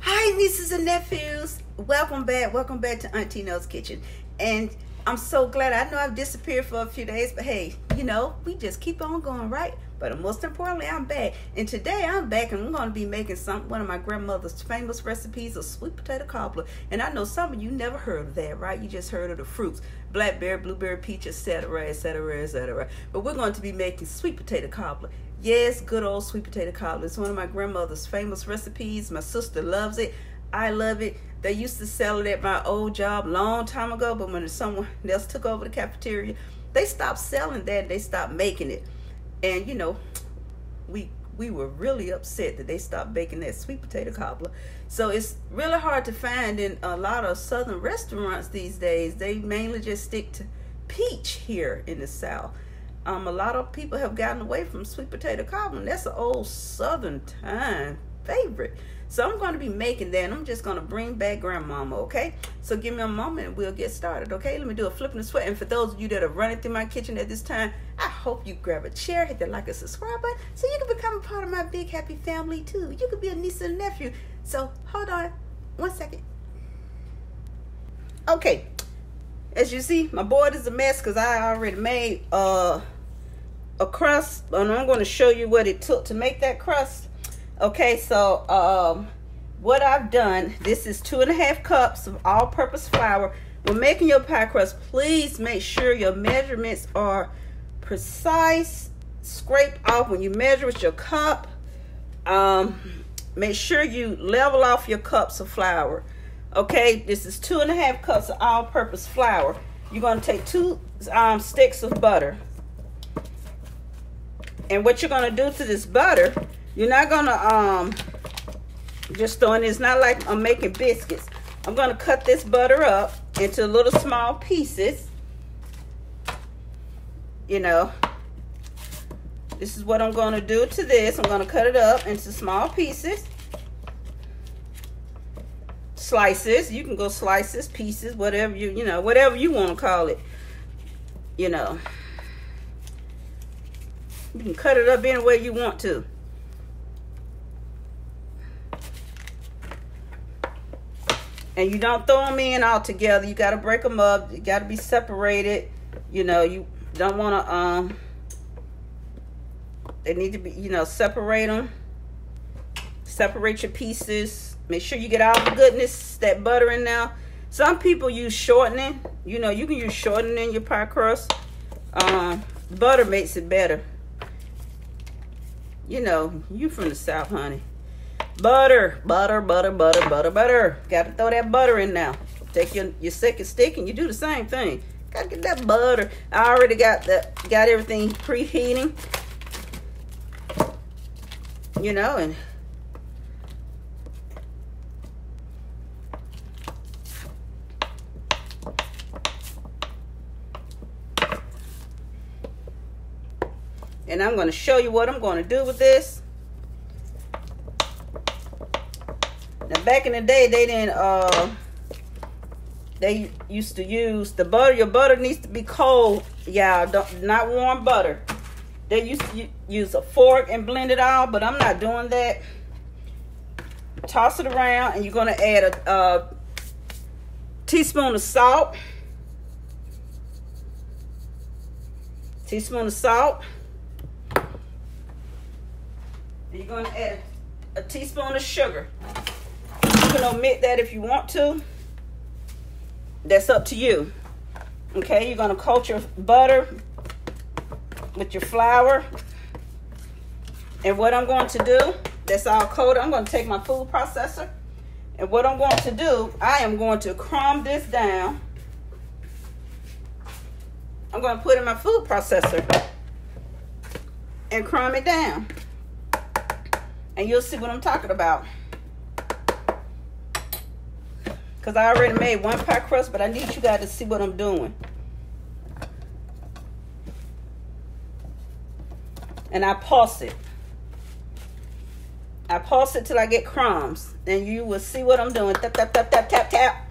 Hi, nieces and nephews. Welcome back. Welcome back to Auntie Knows Kitchen. And I'm so glad. I know I've disappeared for a few days, but hey, you know, we just keep on going, right? But most importantly, I'm back. And today I'm back and I'm going to be making some one of my grandmother's famous recipes of sweet potato cobbler. And I know some of you never heard of that, right? You just heard of the fruits. Blackberry, blueberry, peach, etc., etc., etc. But we're going to be making sweet potato cobbler. Yes, good old sweet potato cobbler. It's one of my grandmother's famous recipes. My sister loves it. I love it. They used to sell it at my old job long time ago, but when someone else took over the cafeteria, they stopped selling that. They stopped making it and you know we we were really upset that they stopped baking that sweet potato cobbler so it's really hard to find in a lot of southern restaurants these days they mainly just stick to peach here in the south um, a lot of people have gotten away from sweet potato cobbler that's an old southern time favorite so I'm going to be making that. And I'm just going to bring back grandmama, okay? So give me a moment and we'll get started, okay? Let me do a flip and sweat. And for those of you that are running through my kitchen at this time, I hope you grab a chair, hit the like and subscribe button so you can become a part of my big happy family too. You could be a niece and nephew. So hold on one second. Okay. As you see, my board is a mess because I already made uh, a crust. And I'm going to show you what it took to make that crust Okay, so um, what I've done, this is two and a half cups of all-purpose flour. When making your pie crust, please make sure your measurements are precise. Scrape off when you measure with your cup. Um, make sure you level off your cups of flour. Okay, this is two and a half cups of all-purpose flour. You're going to take two um, sticks of butter. And what you're going to do to this butter you're not gonna um just throwing it's not like I'm making biscuits. I'm gonna cut this butter up into little small pieces. You know, this is what I'm gonna do to this. I'm gonna cut it up into small pieces. Slices, you can go slices, pieces, whatever you, you know, whatever you want to call it. You know, you can cut it up any way you want to. and you don't throw them in all together. You got to break them up. You got to be separated. You know, you don't want to, um, they need to be, you know, separate them. Separate your pieces. Make sure you get all the goodness, that butter in there. Some people use shortening. You know, you can use shortening in your pie crust. Um, butter makes it better. You know, you from the South, honey. Butter, butter, butter, butter, butter, butter. Got to throw that butter in now. Take your, your second stick and you do the same thing. Got to get that butter. I already got the, got everything preheating. You know, and and I'm going to show you what I'm going to do with this. Now back in the day, they didn't. Uh, they used to use the butter. Your butter needs to be cold, y'all. Don't not warm butter. They used to use a fork and blend it all, but I'm not doing that. Toss it around, and you're gonna add a, a teaspoon of salt. Teaspoon of salt. And you're gonna add a teaspoon of sugar. You can omit that if you want to. That's up to you. Okay, you're going to coat your butter with your flour. And what I'm going to do, that's all coated. I'm going to take my food processor. And what I'm going to do, I am going to crumb this down. I'm going to put in my food processor and crumb it down. And you'll see what I'm talking about. Because I already made one pie crust, but I need you guys to see what I'm doing. And I pulse it. I pulse it till I get crumbs. And you will see what I'm doing. Tap, tap, tap, tap, tap, tap.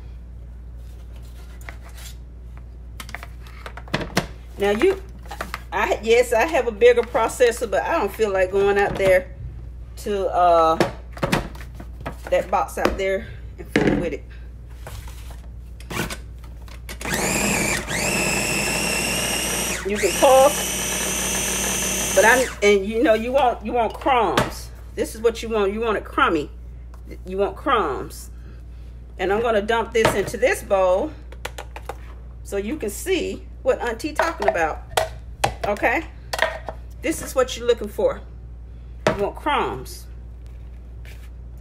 Now you, I yes, I have a bigger processor, but I don't feel like going out there to uh that box out there and fill it with it. You can pulse, but I and you know you want you want crumbs. This is what you want. You want it crummy. You want crumbs. And I'm gonna dump this into this bowl so you can see what Auntie talking about. Okay? This is what you're looking for. Want crumbs.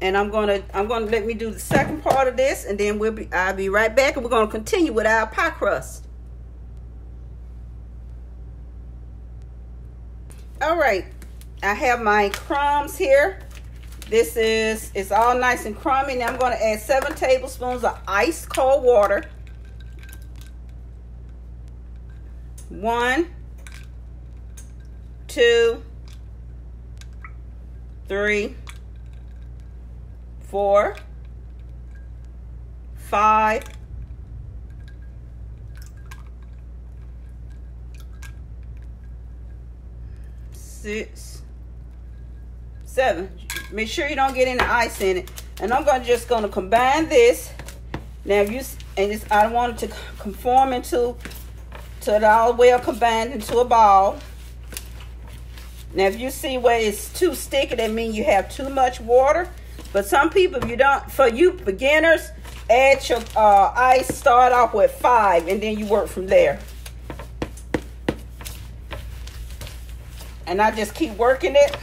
And I'm gonna I'm gonna let me do the second part of this and then we'll be I'll be right back and we're gonna continue with our pie crust. all right i have my crumbs here this is it's all nice and crummy now i'm to add seven tablespoons of ice cold water one two three four five six, seven. Make sure you don't get any ice in it. And I'm gonna just gonna combine this. Now you and it's, I want it to conform into to it all well combined into a ball. Now if you see where it's too sticky, that means you have too much water. But some people, if you don't, for you beginners, add your uh, ice. Start off with five, and then you work from there. and I just keep working it.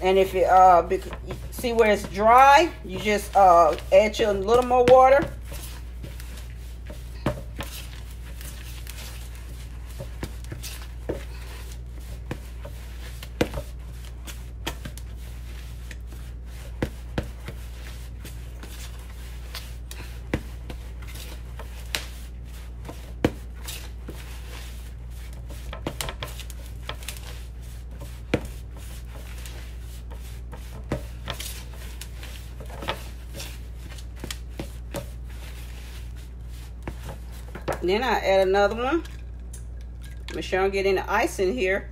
And if it uh see where it's dry, you just uh add your little more water. Then I add another one. Make sure I don't get any ice in here.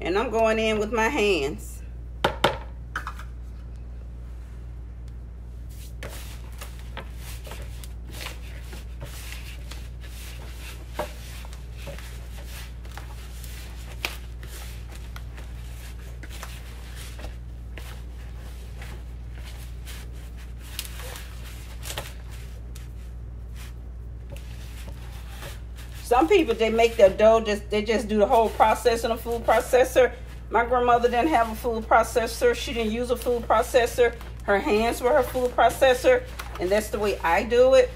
And I'm going in with my hands. Some people they make their dough just they just do the whole process in a food processor. My grandmother didn't have a food processor. She didn't use a food processor. Her hands were her food processor, and that's the way I do it.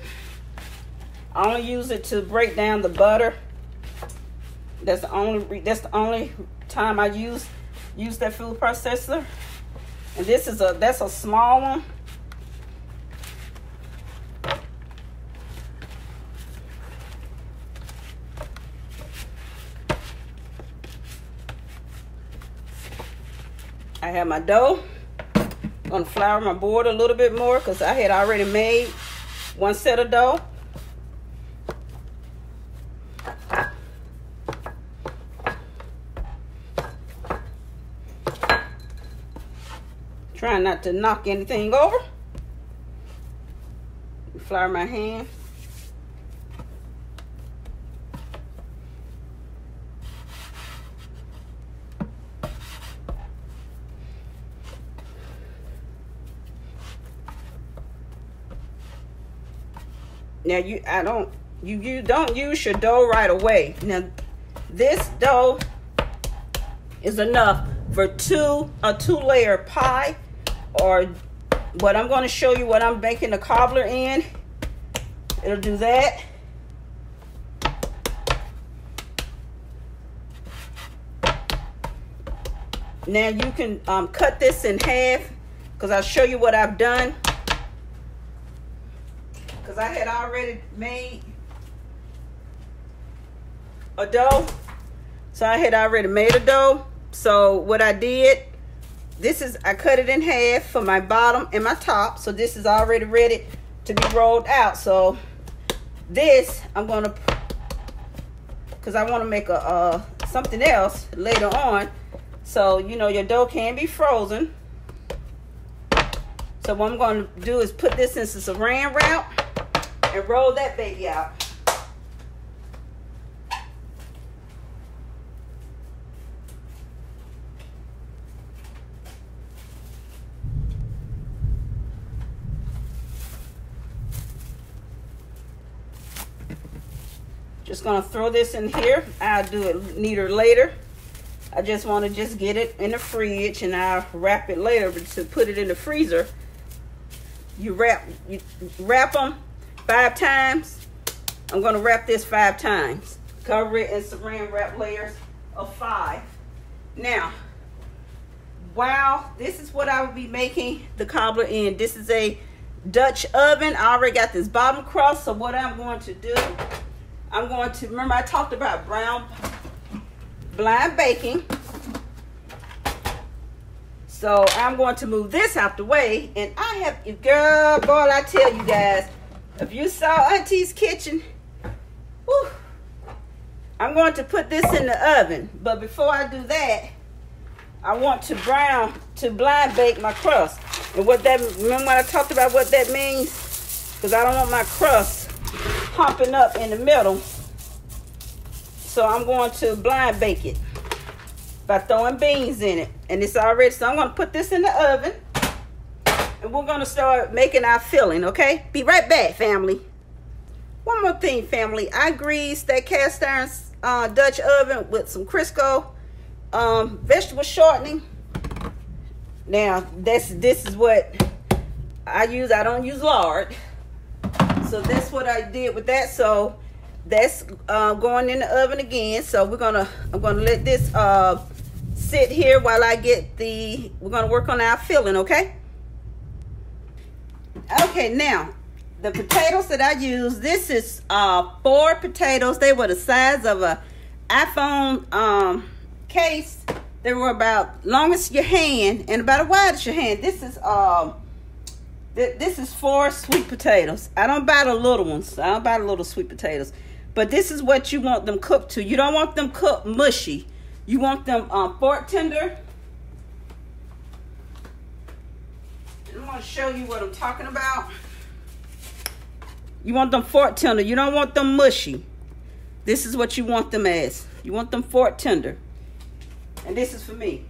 I only use it to break down the butter. That's the only that's the only time I use use that food processor. And this is a that's a small one. Have my dough. Gonna flour my board a little bit more because I had already made one set of dough. Trying not to knock anything over. Flour my hand. Now you I don't you you don't use your dough right away. Now this dough is enough for two a two layer pie or what I'm going to show you what I'm making the cobbler in. It'll do that. Now you can um, cut this in half because I'll show you what I've done because I had already made a dough. So I had already made a dough. So what I did, this is, I cut it in half for my bottom and my top. So this is already ready to be rolled out. So this I'm gonna, cause I want to make a uh, something else later on. So you know your dough can be frozen. So what I'm going to do is put this into saran wrap and roll that baby out. Just gonna throw this in here. I'll do it neater later. I just want to just get it in the fridge and I'll wrap it later but to put it in the freezer. You wrap you wrap them five times. I'm gonna wrap this five times. Cover it in saran wrap layers of five. Now, wow, this is what I will be making the cobbler in. This is a Dutch oven. I already got this bottom crust. So what I'm going to do I'm going to, remember I talked about brown blind baking. So I'm going to move this out the way. And I have, you, girl, boy, I tell you guys, if you saw Auntie's kitchen, whew, I'm going to put this in the oven. But before I do that, I want to brown, to blind bake my crust. And what that, remember when I talked about what that means? Because I don't want my crust pumping up in the middle. So I'm going to blind bake it by throwing beans in it. And it's already, so I'm going to put this in the oven. And we're to start making our filling, okay? Be right back, family. One more thing, family. I greased that cast iron uh, Dutch oven with some Crisco um, vegetable shortening. Now, this, this is what I use. I don't use lard so that's what I did with that. So that's uh, going in the oven again. So we're gonna, I'm gonna let this uh, sit here while I get the, we're gonna work on our filling, okay? Okay, now the potatoes that I use, this is uh, four potatoes. They were the size of a iPhone um, case. They were about long as your hand and about as wide as your hand. This is um, this is four sweet potatoes. I don't buy the little ones. I don't buy the little sweet potatoes. But this is what you want them cooked to. You don't want them cooked mushy. You want them um, fork tender. I'm to show you what I'm talking about. You want them fork tender. You don't want them mushy. This is what you want them as. You want them fork tender. And this is for me.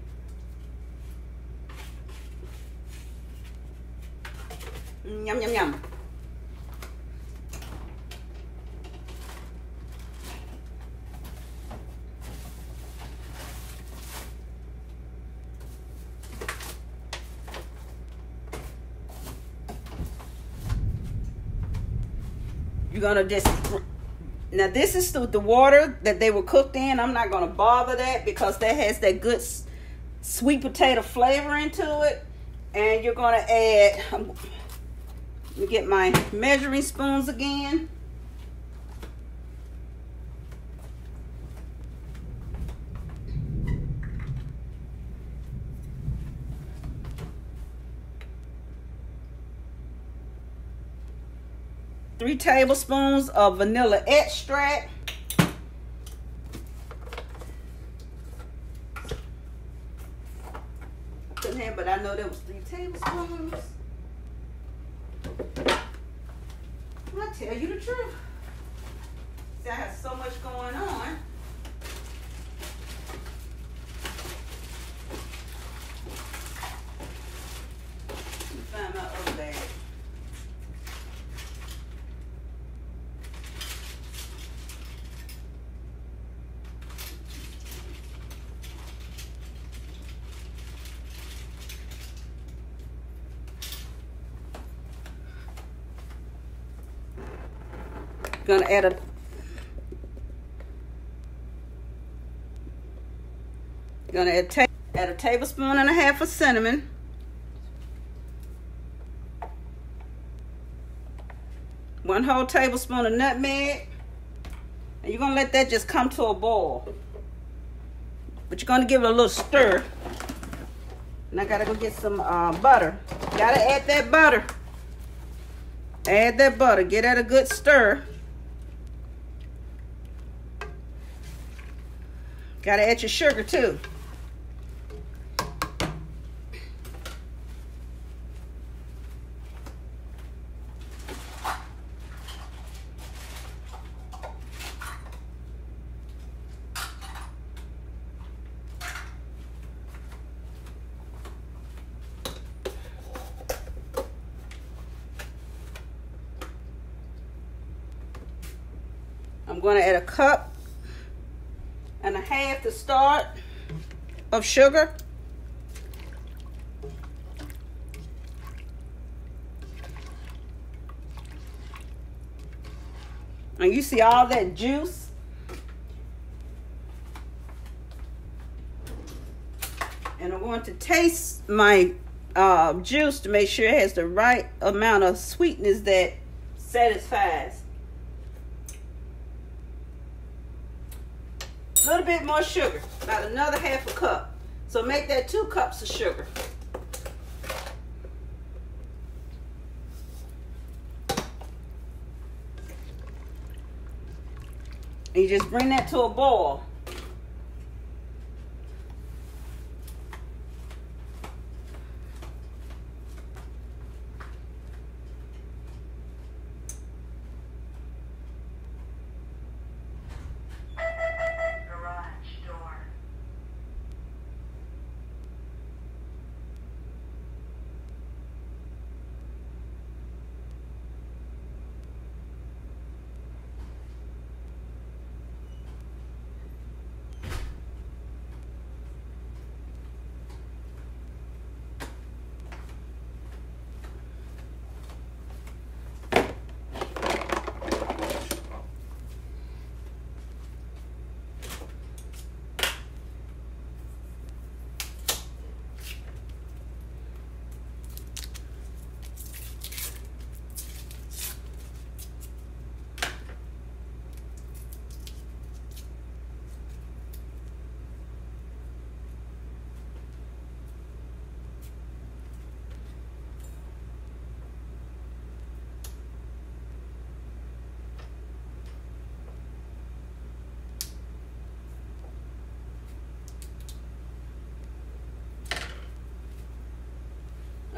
Mm, yum, yum, yum. Gonna just now this is the, the water that they were cooked in. I'm not gonna bother that because that has that good sweet potato flavor into it. And you're gonna add, let me get my measuring spoons again. Three tablespoons of vanilla extract. Have, but I know there was three tablespoons. I'll tell you the truth. See, I have so much going on. Find my other bag. Gonna add a gonna add, ta add a tablespoon and a half of cinnamon. One whole tablespoon of nutmeg. And you're gonna let that just come to a boil. But you're gonna give it a little stir. And I gotta go get some uh, butter. Gotta add that butter. Add that butter. Get that a good stir. Gotta add your sugar too. I'm going to add a cup and a half to start of sugar. And you see all that juice? And I'm going to taste my uh, juice to make sure it has the right amount of sweetness that satisfies. A little bit more sugar, about another half a cup. So make that two cups of sugar. And you just bring that to a boil.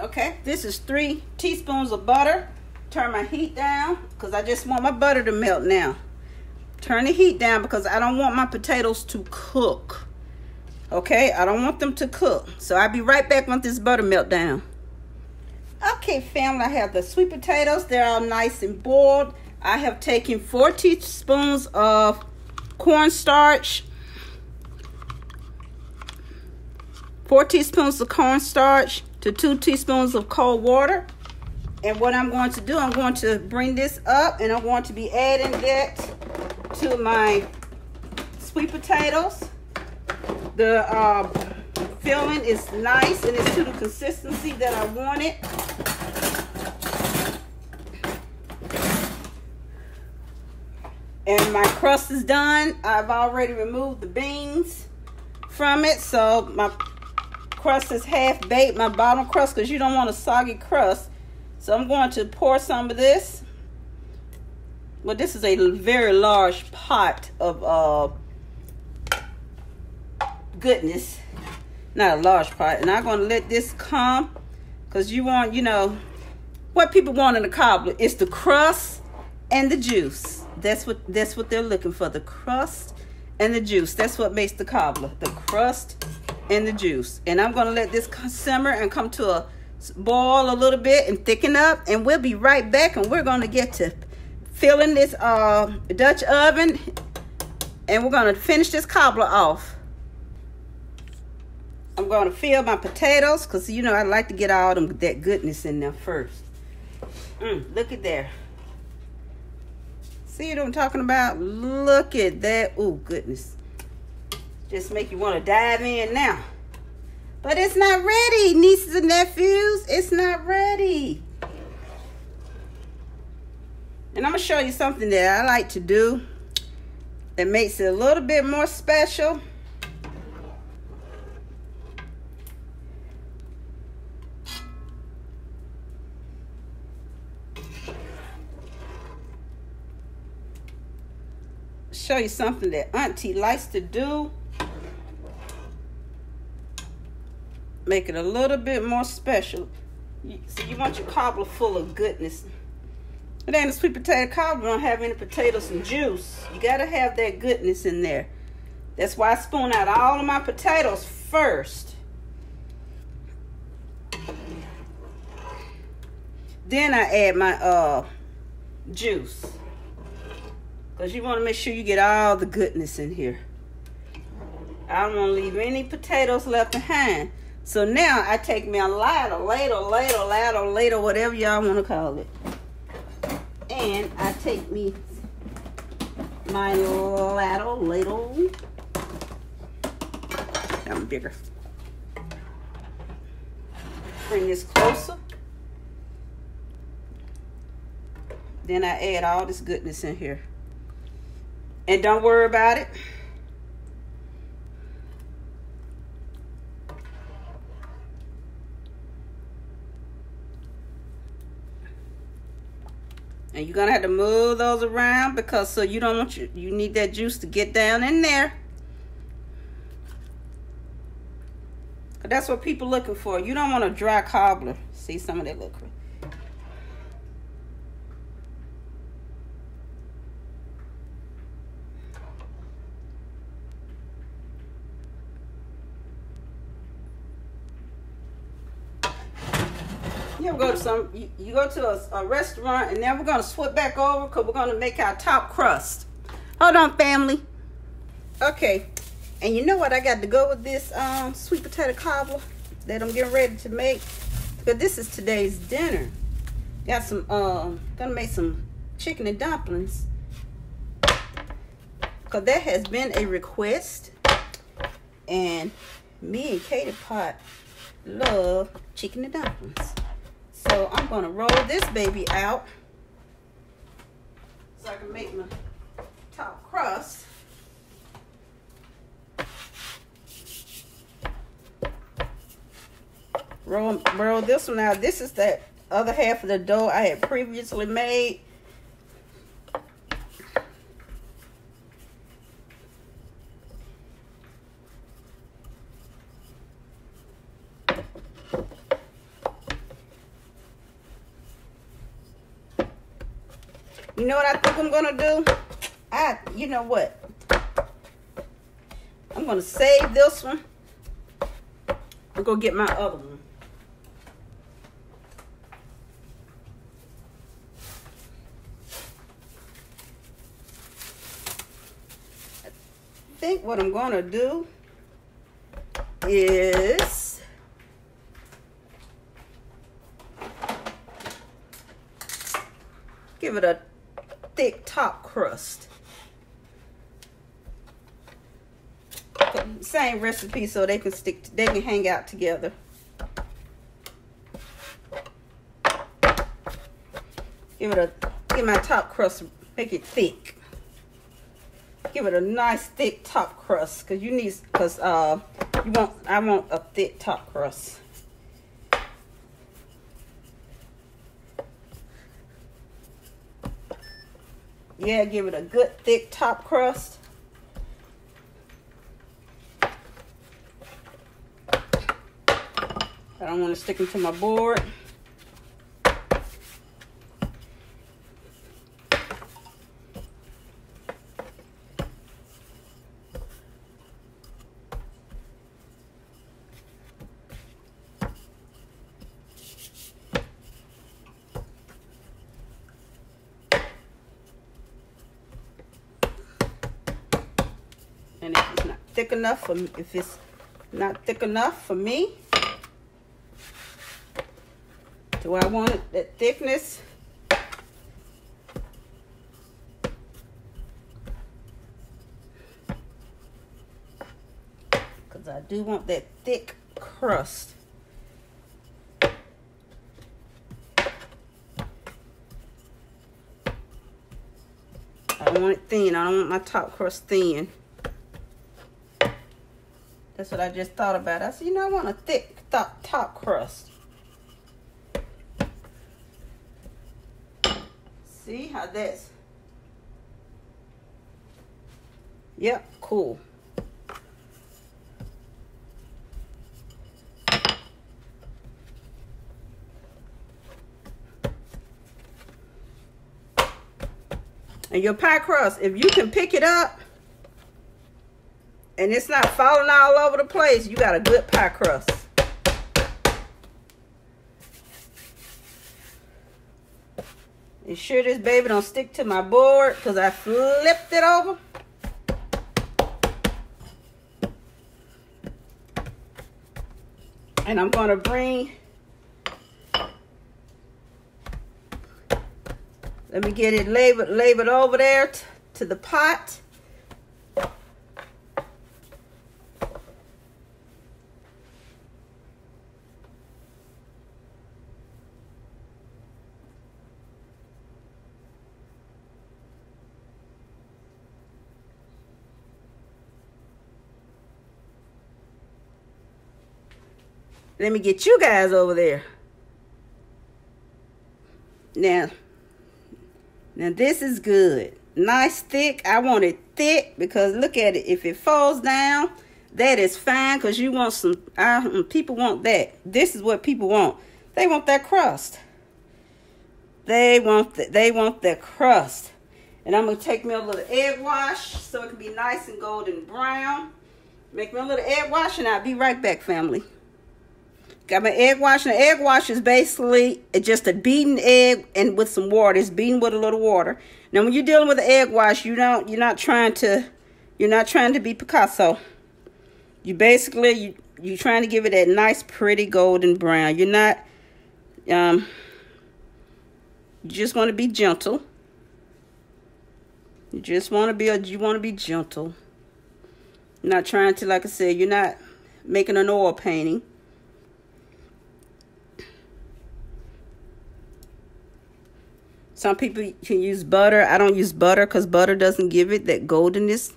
Okay, this is three teaspoons of butter. Turn my heat down because I just want my butter to melt now. Turn the heat down because I don't want my potatoes to cook. Okay, I don't want them to cook. So I'll be right back once this butter melt down. Okay, family, I have the sweet potatoes. They're all nice and boiled. I have taken four teaspoons of cornstarch. Four teaspoons of cornstarch to two teaspoons of cold water. And what I'm going to do, I'm going to bring this up and I'm going to be adding that to my sweet potatoes. The uh, filling is nice and it's to the consistency that I want it. And my crust is done. I've already removed the beans from it. So my crust is half baked, my bottom crust, because you don't want a soggy crust. So I'm going to pour some of this. Well, this is a very large pot of uh, goodness. Not a large pot. And I'm going to let this come. Because you want, you know, what people want in a cobbler is the crust and the juice. That's what that's what they're looking for. The crust and the juice. That's what makes the cobbler. The crust and the juice. And I'm going to let this simmer and come to a boil a little bit and thicken up. And we'll be right back and we're going to get to filling this uh, Dutch oven. And we're going to finish this cobbler off. I'm going to fill my potatoes because, you know, I like to get all them, that goodness in there first. Mm, look at there. See what I'm talking about? Look at that. Oh, goodness just make you want to dive in now. But it's not ready, nieces and nephews. It's not ready. And I'm going to show you something that I like to do that makes it a little bit more special. Show you something that auntie likes to do. Make it a little bit more special. So you want your cobbler full of goodness. It ain't a sweet potato cobbler. Don't have any potatoes and juice. You gotta have that goodness in there. That's why I spoon out all of my potatoes first. Then I add my uh juice. Because you want to make sure you get all the goodness in here. I don't want to leave any potatoes left behind. So now I take me a ladle, ladle, ladle, ladle, ladle, whatever y'all want to call it. And I take me my ladle, ladle. I'm bigger. Bring this closer. Then I add all this goodness in here. And don't worry about it. And you're gonna have to move those around because so you don't want you you need that juice to get down in there. But That's what people looking for. You don't want a dry cobbler. See some of that look. You ever go to some, you, you go to a, a, restaurant and then we're to switch back over because we're to make our top crust. Hold on, family. Okay. And you know what? I got to go with this um, sweet potato cobbler that I'm getting ready to make. Because this is today's dinner. Got some, um, gonna make some chicken and dumplings. Because that has been a request. And me and Katie Pot love chicken and dumplings. So I'm going to roll this baby out so I can make my top crust. Roll, roll this one out. This is that other half of the dough I had previously made. You know what I think I'm gonna do? I, you know what? I'm gonna save this one. I'm gonna get my other one. I think what I'm gonna do is give it a crust. Same recipe so they can stick, they can hang out together. Give it a, give my top crust, make it thick. Give it a nice thick top crust, cause you need, cause uh, you want, I want a thick top crust. Yeah, give it a good thick top crust. I don't want to stick them to my board. And if it's not thick enough for if it's not thick enough for me, do I want that thickness? Because I do want that thick crust. I want it thin. I don't want my top crust thin. That's what I just thought about. I said, you know, I want a thick top, top crust. See how that's Yep, cool. And your pie crust, if you can pick it up and it's not falling all over the place, you got a good pie crust. And sure this baby don't stick to my board because I flipped it over. And I'm going to bring Let me get it labeled, labeled over there to the pot. Let me get you guys over there. Now, now this is good. Nice thick. I want it thick because look at it. If it falls down, that is fine because you want some, uh, people want that. This is what people want. They want that crust. They want the, they want that crust. And I'm going to take me a little egg wash so it can be nice and golden brown. Make me a little egg wash and I'll be right back, family. Got my egg wash. And egg wash is basically just a beaten egg and with some water. It's beaten with a little water. Now, when you're dealing with the egg wash, you don't. You're not trying to. You're not trying to be Picasso. You basically you you're trying to give it that nice, pretty golden brown. You're not. Um. You just want to be gentle. You just want to be. A, you want to be gentle. not trying to, like I said, you're not making an oil painting. Some people can use butter. I don't use butter because butter doesn't give it that goldenness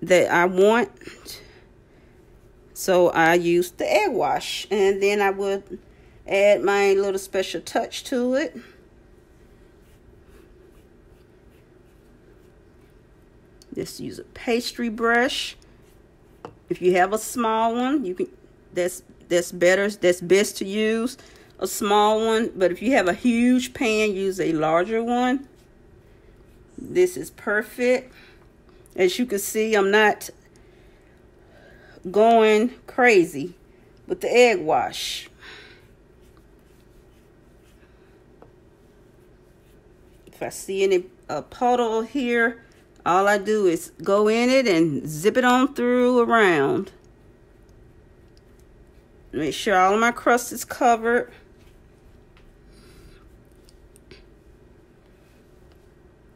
that I want. So I use the egg wash. And then I would add my little special touch to it. Just use a pastry brush. If you have a small one, you can that's that's better, that's best to use a small one. But if you have a huge pan, use a larger one. This is perfect. As you can see, I'm not going crazy with the egg wash. If I see any a puddle here, all I do is go in it and zip it on through around. Make sure all my crust is covered.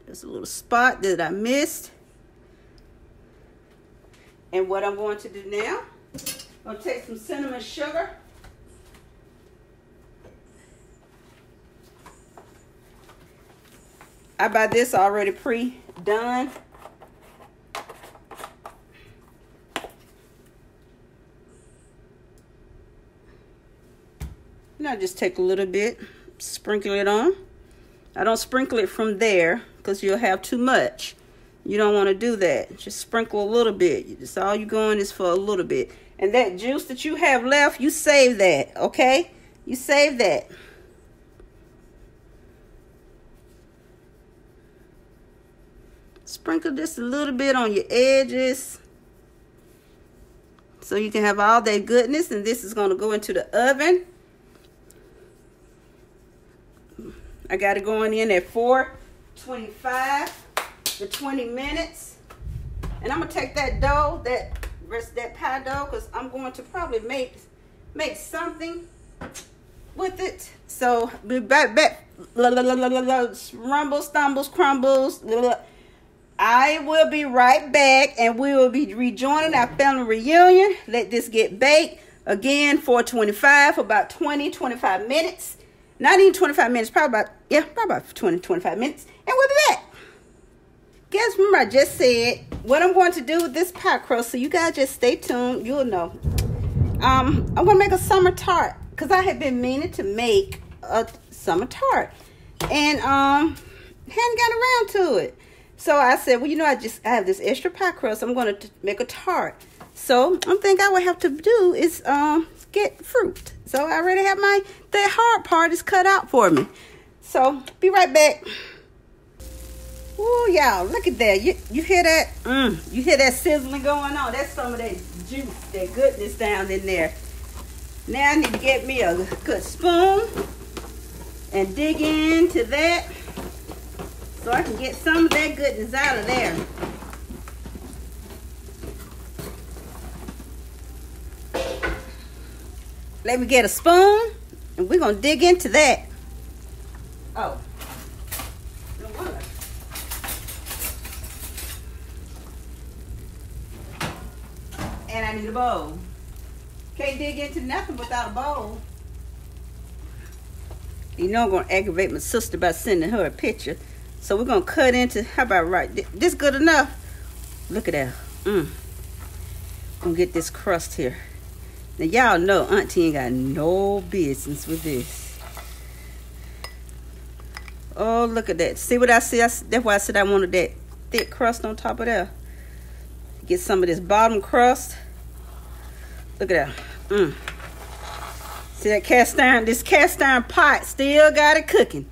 There's a little spot that I missed. And what I'm going to do now, I'm going to take some cinnamon sugar. I buy this already pre-done. And I just take a little bit, sprinkle it on. I don't sprinkle it from there because you'll have too much. You don't want to do that. Just sprinkle a little bit. That's all you're going is for a little bit. And that juice that you have left, you save that, okay? You save that. Sprinkle just a little bit on your edges. So you can have all that goodness. And this is going to go into the oven. I got it going in at 4 25 to 20 minutes. And I'm to take that dough, that rest that pie dough, because I'm going to probably make make something with it. So, be back, back, rumbles, stumbles, crumbles. I will be right back, and we will be rejoining our family reunion. Let this get baked again for 25 for about 20, 25 minutes. Not even 25 minutes, probably about, yeah, probably about 20, 25 minutes. And we'll be back. Guys, remember I just said what I'm going to do with this pie crust. So you guys just stay tuned. You'll know. Um, I'm going to make a summer tart. Because I had been meaning to make a summer tart. And um, hadn't got around to it. So I said, well, you know, I just I have this extra pie crust. I'm going to make a tart. So one thing I would have to do is um get fruit. So I already have my the hard part is cut out for me. So be right back. Oh y'all, look at that. You you hear that? Mm, you hear that sizzling going on? That's some of that juice, that goodness down in there. Now I need to get me a good spoon and dig into that so I can get some of that goodness out of there. Let me get a spoon and we're gonna dig into that. Oh. And I need a bowl. Can't dig into nothing without a bowl. You know I'm gonna aggravate my sister by sending her a picture. So we're gonna cut into, how about right, this good enough? Look at that, mm. Gonna get this crust here. Now y'all know Auntie ain't got no business with this. Oh, look at that. See what I see? I, that's why I said I wanted that thick crust on top of there. Get some of this bottom crust. Look at that. Mm. See that cast iron? This cast iron pot still got it cooking.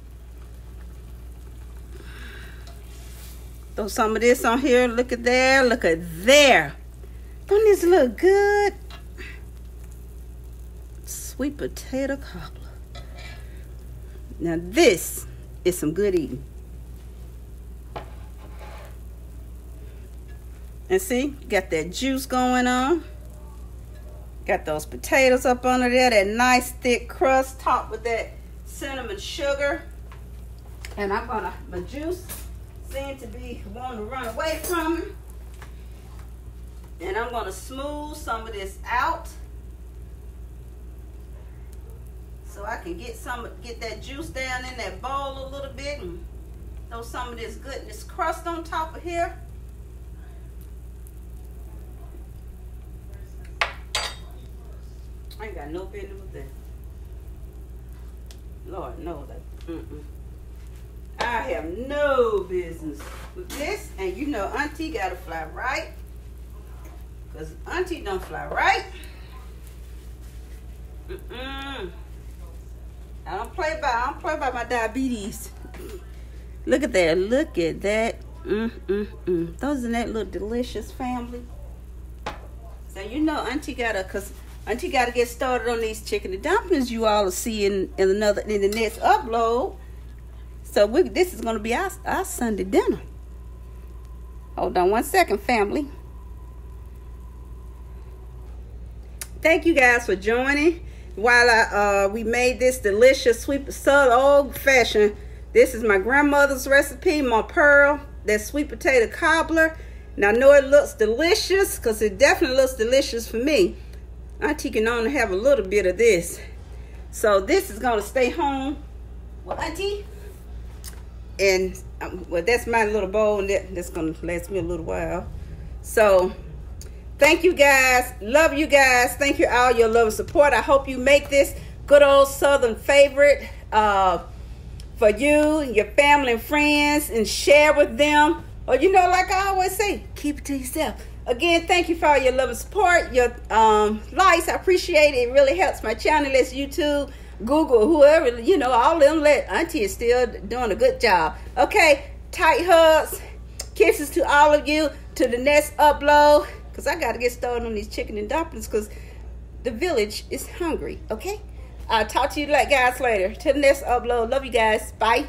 Throw some of this on here. Look at there. Look at there. Don't this look good? sweet potato cobbler. Now this is some good eating. And see, got that juice going on. Got those potatoes up under there, that nice thick crust topped with that cinnamon sugar. And I'm gonna, my juice seems to be wanting to run away from me. And I'm gonna smooth some of this out so I can get some get that juice down in that bowl a little bit and throw some of this goodness crust on top of here. I ain't got no business with that. Lord knows that. Mm -mm. I have no business with this. And you know Auntie gotta fly right. Because Auntie don't fly right. Mm-mm. I don't play by I don't play by my diabetes. Look at that. Look at that. Mm, mm, mm. Are that little delicious family. So you know Auntie gotta cause Auntie gotta get started on these chicken and dumplings you all will see in, in another in the next upload. So we, this is gonna be our, our Sunday dinner. Hold on one second, family. Thank you guys for joining while I uh, we made this delicious sweet southern old fashioned. This is my grandmother's recipe, Mapearl, that sweet potato cobbler. and I know it looks delicious because it definitely looks delicious for me. Auntie can only have a little bit of this. So this is gonna stay home with Auntie. And um, well, that's my little bowl and that, that's gonna last me a little while. So Thank you guys. Love you guys. Thank you all your love and support. I hope you make this good old Southern favorite uh, for you and your family and friends and share with them. Or, you know, like I always say, keep it to yourself. Again, thank you for all your love and support, your um, likes. I appreciate it. It really helps my channel. It's YouTube, Google, whoever, you know, all them let Auntie is still doing a good job. Okay, tight hugs. Kisses to all of you. To the next upload. Because I got to get started on these chicken and dumplings because the village is hungry, okay? I'll talk to you like guys later. Till the next upload. Love you guys. Bye.